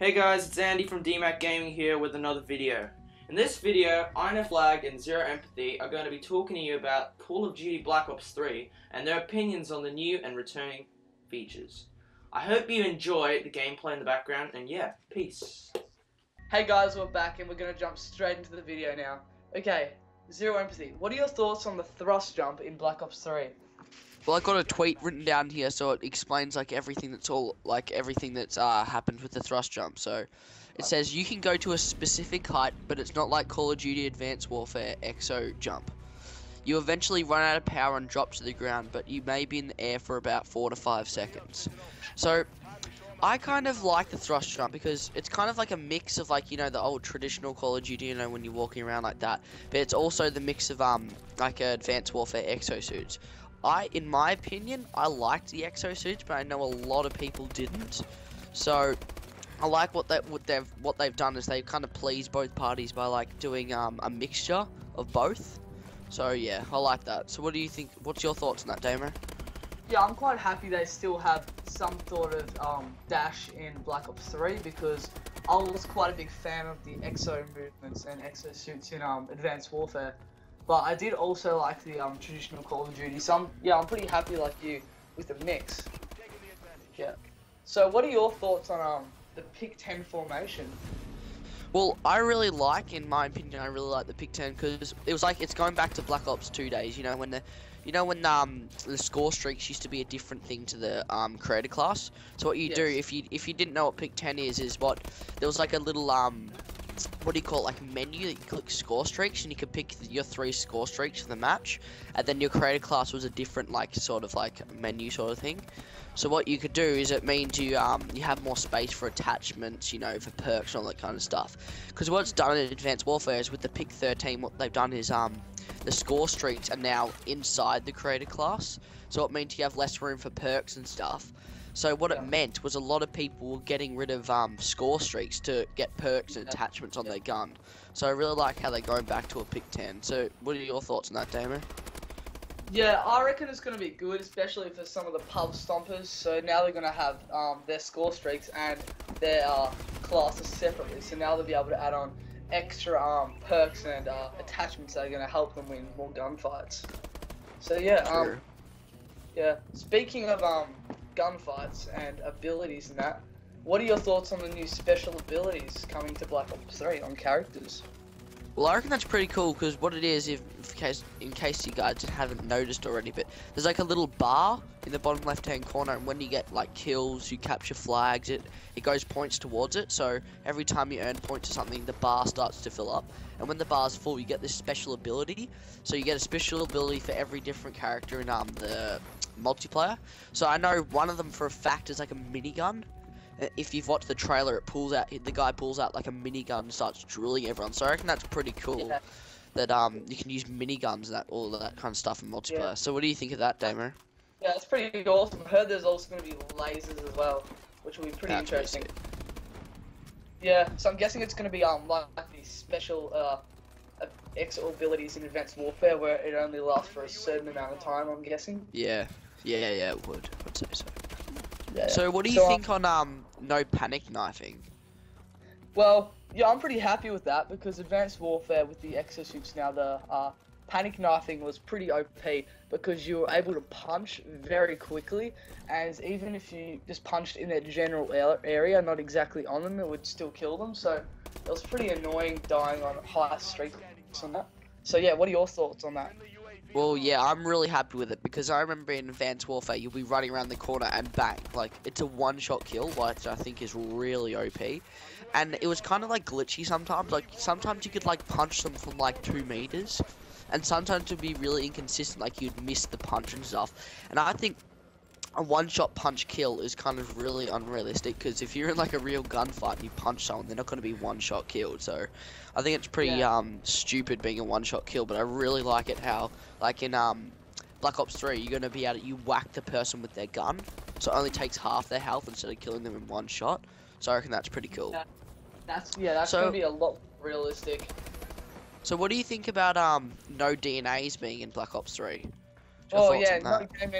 Hey guys, it's Andy from DMAC Gaming here with another video. In this video, INFLAG and Zero Empathy are going to be talking to you about Call of Duty Black Ops 3 and their opinions on the new and returning features. I hope you enjoy the gameplay in the background, and yeah, peace. Hey guys, we're back and we're gonna jump straight into the video now. Okay, Zero Empathy, what are your thoughts on the thrust jump in Black Ops 3? Well, I got a tweet written down here, so it explains like everything that's all like everything that's uh, happened with the thrust jump. So, it says you can go to a specific height, but it's not like Call of Duty Advanced Warfare EXO jump. You eventually run out of power and drop to the ground, but you may be in the air for about four to five seconds. So, I kind of like the thrust jump because it's kind of like a mix of like you know the old traditional Call of Duty, you know when you're walking around like that, but it's also the mix of um like Advanced Warfare exosuits. I, in my opinion, I liked the exosuits, but I know a lot of people didn't. So, I like what they what they've what they've done is they've kind of pleased both parties by like doing um, a mixture of both. So yeah, I like that. So what do you think? What's your thoughts on that, Damo? Yeah, I'm quite happy they still have some sort of um, dash in Black Ops 3 because I was quite a big fan of the exo movements and exosuits in um, Advanced Warfare. But I did also like the um, traditional Call of Duty. So I'm, yeah, I'm pretty happy like you with the mix. Yeah. So what are your thoughts on um, the pick 10 formation? Well, I really like, in my opinion, I really like the pick 10 because it was like it's going back to Black Ops 2 days. You know when the, you know when um the score streaks used to be a different thing to the um creator class. So what you Yes. do if you if you didn't know what pick 10 is is what there was like a little um what do you call it like menu that you click score streaks and you could pick your three score streaks for the match. And then your creator class was a different like sort of like menu sort of thing. So what you could do is it means you um you have more space for attachments you know for perks and all that kind of stuff. Because what's done in advanced warfare is with the pick 13 what they've done is um the score streaks are now inside the creator class. So it means you have less room for perks and stuff so what it meant was a lot of people were getting rid of um, score streaks to get perks and attachments on their gun. So I really like how they're going back to a pick 10. So what are your thoughts on that, Damo? Yeah, I reckon it's going to be good, especially for some of the pub stompers. So now they're going to have um, their score streaks and their uh, classes separately. So now they'll be able to add on extra um, perks and uh, attachments that are going to help them win more gunfights. So yeah, um, yeah. Speaking of um, gunfights and abilities and that, what are your thoughts on the new special abilities coming to Black Ops 3 on characters? Well, I reckon that's pretty cool because what it is, if, if case in case you guys haven't noticed already, but there's like a little bar in the bottom left-hand corner, and when you get like kills, you capture flags, it it goes points towards it. So every time you earn points or something, the bar starts to fill up, and when the bar's full, you get this special ability. So you get a special ability for every different character in um the multiplayer. So I know one of them for a fact is like a minigun. If you've watched the trailer, it pulls out. The guy pulls out like a minigun and starts drilling everyone. So I reckon that's pretty cool. Yeah. That um you can use miniguns and that all that kind of stuff in multiplayer. So what do you think of that, Damo? Yeah, it's pretty awesome. I heard there's also going to be lasers as well, which will be pretty That's pretty interesting. Yeah, so I'm guessing it's going to be um like these special uh, exo abilities in Advanced Warfare where it only lasts for a certain amount of time. I'm guessing. Yeah, yeah, yeah, it would. I'd say so. Yeah. So what do you So, um, think on um no panic knifing? Well, yeah, I'm pretty happy with that because Advanced Warfare with the exosuits now, the uh, panic knifing was pretty OP because you were able to punch very quickly, and even if you just punched in their general area, not exactly on them, it would still kill them. So it was pretty annoying dying on high streaks on that. So yeah, what are your thoughts on that? Well, yeah, I'm really happy with it because I remember in Advanced Warfare you'll be running around the corner and bang, like it's a one-shot kill, which I think is really OP. And it was kind of like glitchy sometimes. Like sometimes you could like punch them from like two meters, and sometimes it'd be really inconsistent. Like you'd miss the punch and stuff. And I think a one-shot punch kill is kind of really unrealistic because if you're in like a real gunfight and you punch someone, they're not going to be one-shot killed. So I think it's pretty Yeah. um stupid being a one-shot kill. But I really like it how like in um Black Ops 3, you're gonna be able to you whack the person with their gun, so it only takes half their health instead of killing them in one shot. So I reckon that's pretty cool. Yeah. That's yeah, that's So- gonna be a lot realistic. So what do you think about um no DNAs being in Black Ops 3? Oh yeah, no game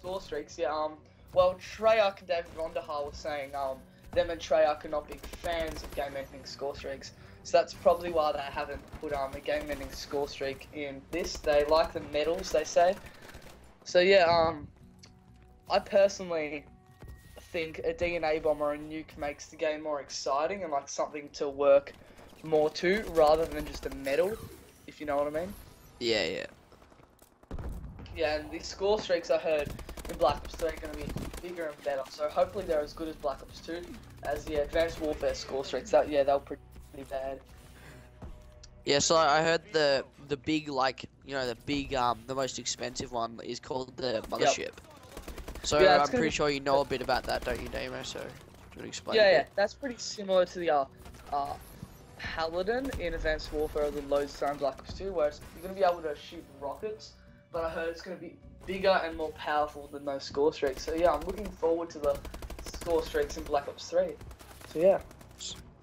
score streaks. Yeah. Um. Well, Treyarch and David Vonderhaar were saying um them and Treyarch are not big fans of game-ending score streaks. So that's probably why they haven't put um, a game-ending score streak in this. They like the medals, they say. So yeah, um, I personally think a DNA bomb or a nuke makes the game more exciting and like something to work more to rather than just a medal, if you know what I mean. Yeah, yeah. Yeah, and the score streaks I heard in Black Ops 3 are going to be bigger and better. So hopefully they're as good as Black Ops 2 as the Advanced Warfare score streaks. That yeah, they were pretty bad. Yeah, so I heard the the big like you know the big um the most expensive one is called the mothership. So Yeah, I'm pretty be- sure you know a bit about that, don't you, Damo? So you explain? Yeah, yeah, that's pretty similar to the uh, uh, Paladin in Advanced Warfare than Lodestar Black Ops 2, whereas you're going to be able to shoot rockets, but I heard it's going to be bigger and more powerful than those score streaks. So yeah, I'm looking forward to the score streaks in Black Ops 3. So yeah.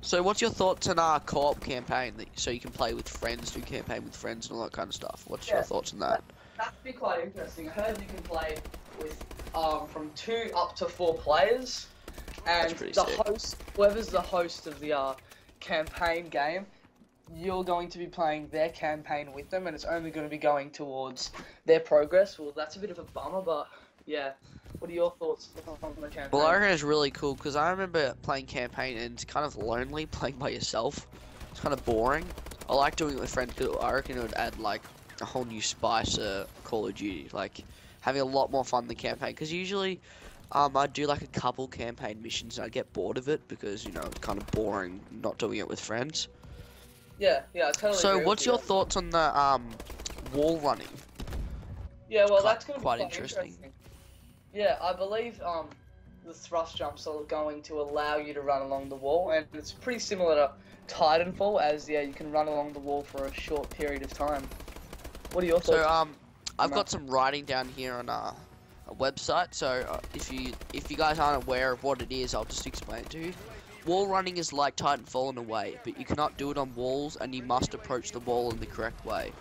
So what's your thoughts on our co-op campaign? That, so you can play with friends, do campaign with friends, and all that kind of stuff. What's your thoughts on that? That'd be quite interesting. I heard you can play with um, from two up to four players, and pretty the sick. host, whoever's the host of the uh, campaign game, you're going to be playing their campaign with them, and it's only going to be going towards their progress. Well, that's a bit of a bummer, but yeah. What are your thoughts on the campaign? Well, I reckon it's really cool because I remember playing campaign and it's kind of lonely playing by yourself. It's kind of boring. I like doing it with friends because I reckon it would add like a whole new spice to Call of Duty, like having a lot more fun than campaign. Because usually, um, I do like a couple campaign missions and I'd get bored of it because you know it's kind of boring not doing it with friends. Yeah, yeah, totally. So, what's you your thoughts on the um wall running? Yeah, well, Quite- that's going to be quite quite interesting. interesting. Yeah, I believe um, the thrust jumps are going to allow you to run along the wall, and it's pretty similar to Titanfall, as yeah, you can run along the wall for a short period of time. What are your thoughts? So um, I've got some writing down here on uh, a website. So uh, if you if you guys aren't aware of what it is, I'll just explain it to you. Wall running is like Titanfall in a way, but you cannot do it on walls, and you must approach the wall in the correct way.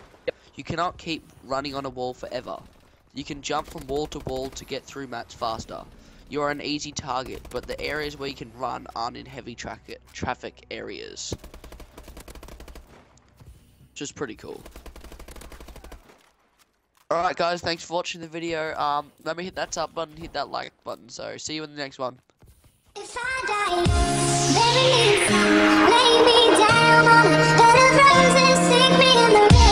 You cannot keep running on a wall forever. You can jump from wall to wall to get through maps faster. You are an easy target, but the areas where you can run aren't in heavy tra- traffic areas. Which is pretty cool. Alright guys, thanks for watching the video. Um, let me hit that sub button, hit that like button. So see you in the next one. Please lay me down on a bed of roses, sink me in the rain.